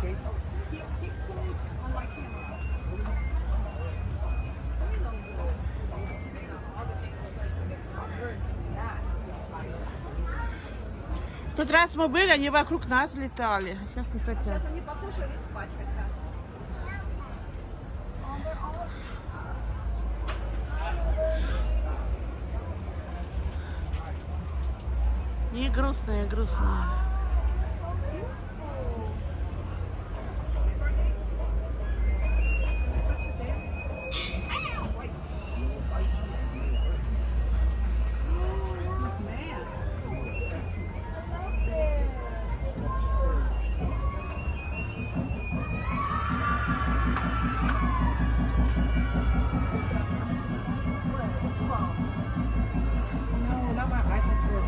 Keep, keep on my camera. В тот раз мы были, они вокруг нас летали. Сейчас не хотят. Сейчас они покушали и спать хотят. И грустные, грустные. No, not my iPhone storage.